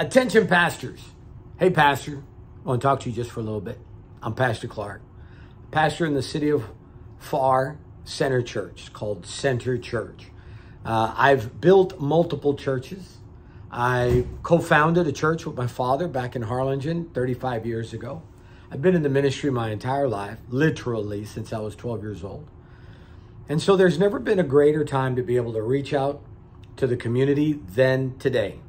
Attention, pastors. Hey, pastor. I want to talk to you just for a little bit. I'm Pastor Clark, pastor in the city of Pharr Center Church called Center Church. Uh, I've built multiple churches. I co founded a church with my father back in Harlingen 35 years ago. I've been in the ministry my entire life, literally since I was 12 years old. And so there's never been a greater time to be able to reach out to the community than today.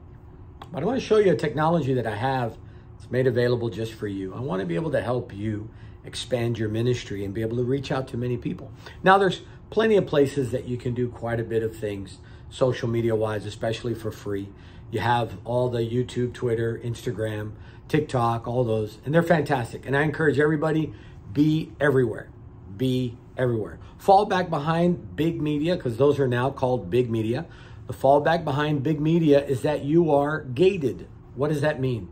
But I want to show you a technology that I have. It's made available just for you. I want to be able to help you expand your ministry and be able to reach out to many people. Now, there's plenty of places that you can do quite a bit of things, social media wise, especially for free. You have all the YouTube, Twitter, Instagram, TikTok, all those, and they're fantastic. And I encourage everybody be everywhere. Be everywhere. Fall back behind big media because those are now called big media. The fallback behind big media is that you are gated. What does that mean?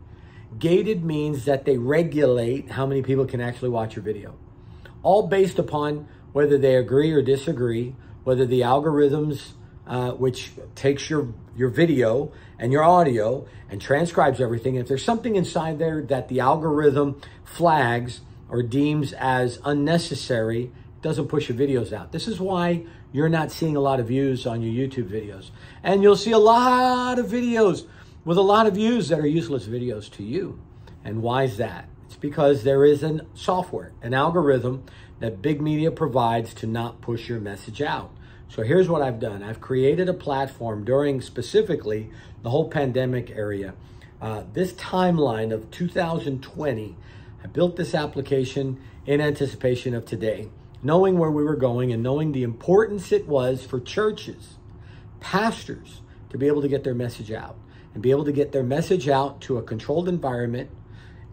Gated means that they regulate how many people can actually watch your video. All based upon whether they agree or disagree, whether the algorithms, uh, which takes your, your video and your audio and transcribes everything, if there's something inside there that the algorithm flags or deems as unnecessary, doesn't push your videos out. This is why you're not seeing a lot of views on your YouTube videos. And you'll see a lot of videos with a lot of views that are useless videos to you. And why is that? It's because there is a software, an algorithm that big media provides to not push your message out. So here's what I've done. I've created a platform during specifically the whole pandemic area. Uh, this timeline of 2020, I built this application in anticipation of today knowing where we were going and knowing the importance it was for churches, pastors, to be able to get their message out and be able to get their message out to a controlled environment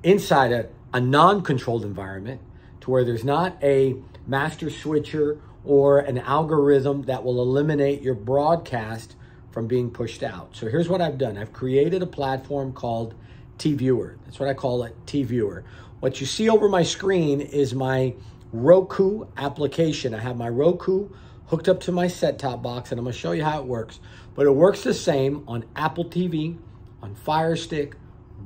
inside a, a non controlled environment to where there's not a master switcher or an algorithm that will eliminate your broadcast from being pushed out. So here's what I've done I've created a platform called TViewer. That's what I call it, TViewer. What you see over my screen is my Roku application. I have my Roku hooked up to my set-top box and I'm gonna show you how it works. But it works the same on Apple TV, on Fire Stick,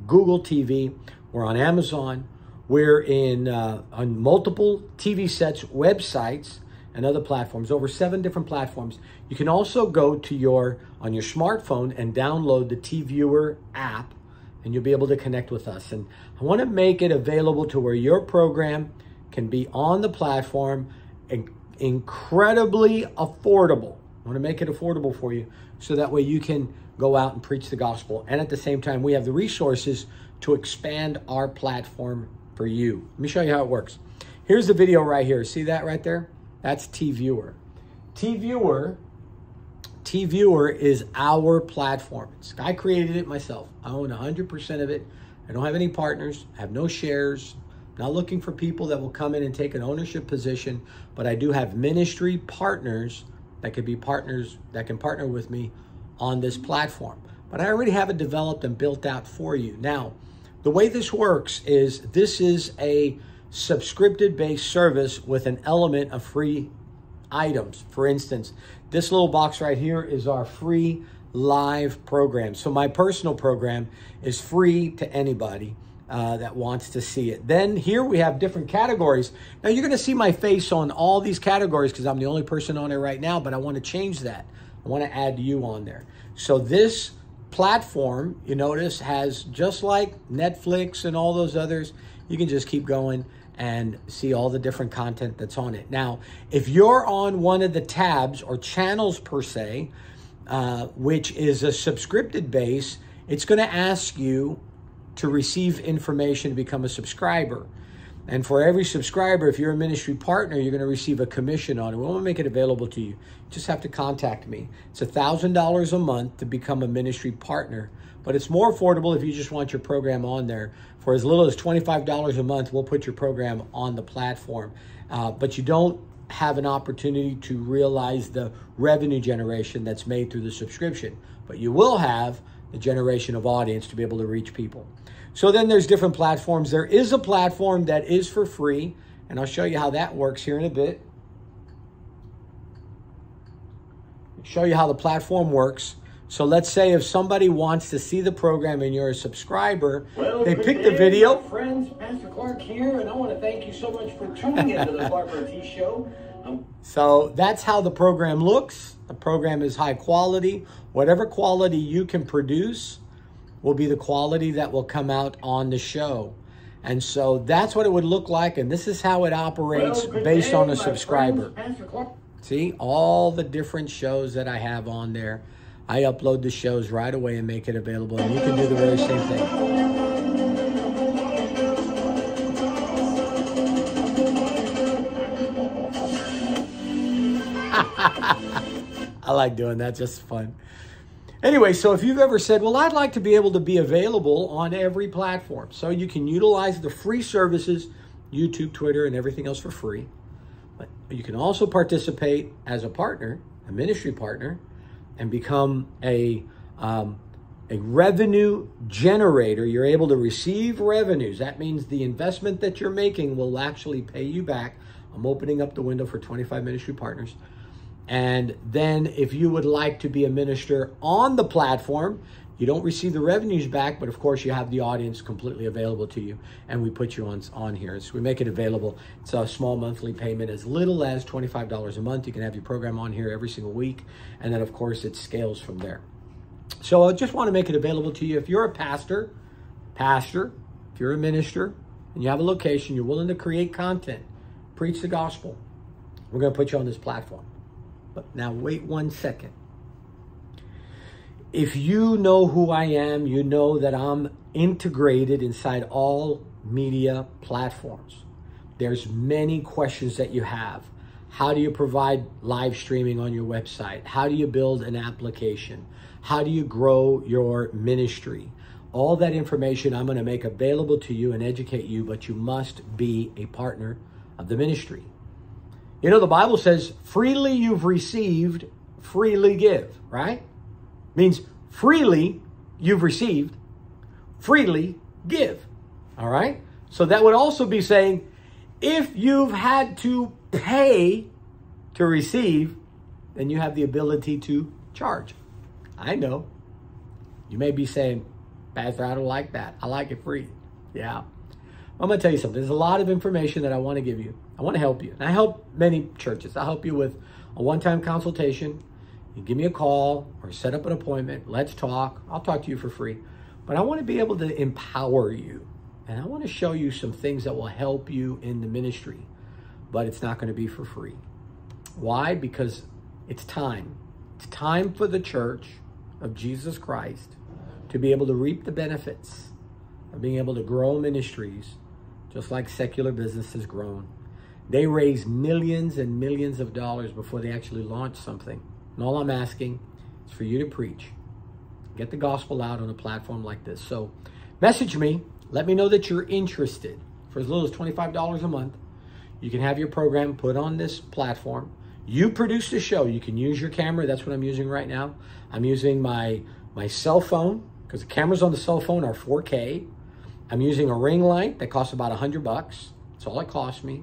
Google TV, we're on Amazon, we're in uh, on multiple TV sets, websites, and other platforms, over seven different platforms. You can also go to your, on your smartphone and download the TViewer app and you'll be able to connect with us. And I wanna make it available to where your program can be on the platform and incredibly affordable. I want to make it affordable for you so that way you can go out and preach the gospel. And at the same time, we have the resources to expand our platform for you. Let me show you how it works. Here's the video right here. See that right there? That's TViewer. TViewer, TViewer is our platform. I created it myself. I own 100% of it. I don't have any partners. I have no shares, not looking for people that will come in and take an ownership position, but I do have ministry partners that could be partners that can partner with me on this platform. But I already have it developed and built out for you. Now, the way this works is this is a subscription based service with an element of free items. For instance, this little box right here is our free live program. So my personal program is free to anybody uh, that wants to see it. Then here we have different categories. Now you're going to see my face on all these categories because I'm the only person on it right now, but I want to change that. I want to add you on there. So this platform, you notice, has just like Netflix and all those others, you can just keep going and see all the different content that's on it. Now, if you're on one of the tabs or channels per se, uh, which is a subscripted base, it's going to ask you to receive information to become a subscriber. And for every subscriber, if you're a ministry partner, you're going to receive a commission on it. We want to make it available to you. You just have to contact me. It's $1,000 a month to become a ministry partner, but it's more affordable if you just want your program on there. For as little as $25 a month, we'll put your program on the platform. Uh, but you don't have an opportunity to realize the revenue generation that's made through the subscription. But you will have the generation of audience to be able to reach people. So then there's different platforms. There is a platform that is for free, and I'll show you how that works here in a bit. Show you how the platform works. So let's say if somebody wants to see the program and you're a subscriber, Well, they pick the video. Friends, Pastor Clark here, and I want to thank you so much for tuning into the Clark Ortiz Show. So that's how the program looks. The program is high quality. Whatever quality you can produce will be the quality that will come out on the show. And so that's what it would look like. And this is how it operates well, based on a subscriber. friends, Pastor Clark. See, all the different shows that I have on there. I upload the shows right away and make it available. And you can do the very same thing. I like doing that, just fun. Anyway, so if you've ever said, well, I'd like to be able to be available on every platform. So you can utilize the free services, YouTube, Twitter, and everything else for free. But you can also participate as a partner, a ministry partner, and become a, um, a revenue generator. You're able to receive revenues. That means the investment that you're making will actually pay you back. I'm opening up the window for 25 ministry partners. And then if you would like to be a minister on the platform, you don't receive the revenues back, but of course you have the audience completely available to you. And we put you on, on here. So we make it available. It's a small monthly payment as little as $25 a month. You can have your program on here every single week. And then of course it scales from there. So I just want to make it available to you. If you're a pastor, pastor, if you're a minister, and you have a location, you're willing to create content, preach the gospel, we're going to put you on this platform. But now wait one second. If you know who I am, you know that I'm integrated inside all media platforms. There's many questions that you have. How do you provide live streaming on your website? How do you build an application? How do you grow your ministry? All that information I'm going to make available to you and educate you, but you must be a partner of the ministry. You know, the Bible says, freely you've received, freely give, right? Means freely you've received, freely give. All right? So that would also be saying, if you've had to pay to receive, then you have the ability to charge. I know. You may be saying, Pastor, I don't like that. I like it free. Yeah. I'm going to tell you something. There's a lot of information that I want to give you. I want to help you. And I help many churches. I help you with a one-time consultation. You give me a call or set up an appointment. Let's talk. I'll talk to you for free. But I want to be able to empower you. And I want to show you some things that will help you in the ministry. But it's not going to be for free. Why? Because it's time. It's time for the church of Jesus Christ to be able to reap the benefits of being able to grow ministries just like secular business has grown. They raise millions and millions of dollars before they actually launch something. And all I'm asking is for you to preach. Get the gospel out on a platform like this. So message me. Let me know that you're interested. For as little as $25 a month, you can have your program put on this platform. You produce the show. You can use your camera. That's what I'm using right now. I'm using my, my cell phone because the cameras on the cell phone are 4K. I'm using a ring light that costs about 100 bucks. That's all it cost me.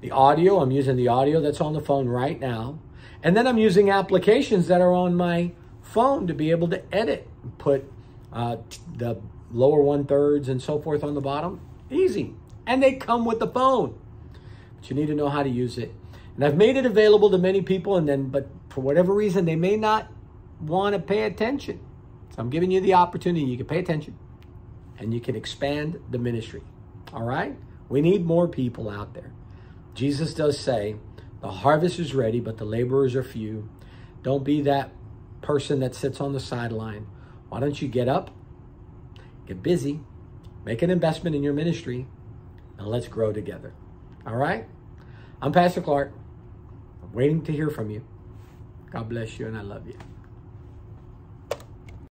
The audio, I'm using the audio that's on the phone right now. And then I'm using applications that are on my phone to be able to edit, put uh, the lower one thirds and so forth on the bottom. Easy. And they come with the phone. But you need to know how to use it. And I've made it available to many people and then, but for whatever reason, they may not want to pay attention. So I'm giving you the opportunity. You can pay attention and you can expand the ministry. All right? We need more people out there. Jesus does say, the harvest is ready, but the laborers are few. Don't be that person that sits on the sideline. Why don't you get up, get busy, make an investment in your ministry, and let's grow together. All right? I'm Pastor Clark. I'm waiting to hear from you. God bless you, and I love you.